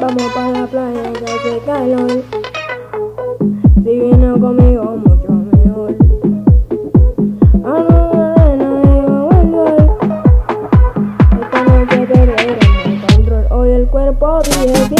Vamos para la playa que hace calor. Si vino conmigo mucho mejor. Amo arena y bajo el sol. Esta noche perderé control. Hoy el cuerpo pide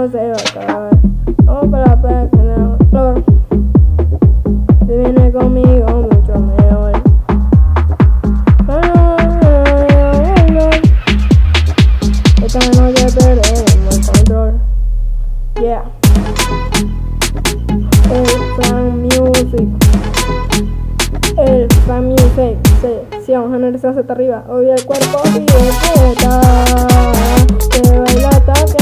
no se iba a acabar. Vamos para la playa que no flor. Si viene conmigo, mucho mejor. Esta noche perderemos el control. Yeah. El fan music. El fan music. Sección generación hasta arriba. Hoy el cuerpo y el poeta. Que baila hasta que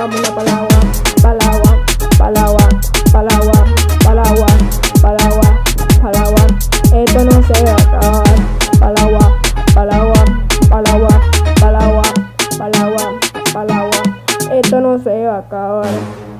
Palawan, Palawan, Palawan, Palawan, Palawan, Palawan, Palawan, esto no se va a acabar, Palawan, Palawan, Palawan, Palawan, Palawan, Palawan, esto no se va a acabar.